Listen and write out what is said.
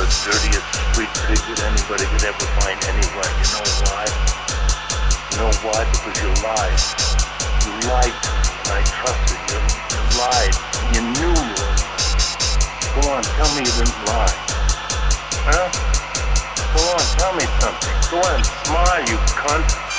the dirtiest street predicted anybody could ever find anywhere. You know why? You know why? Because you lied. You lied to me, and I trusted you. You lied. You knew you were Go on, tell me you didn't lie. Huh? Go on, tell me something. Go on, smile, you cunt.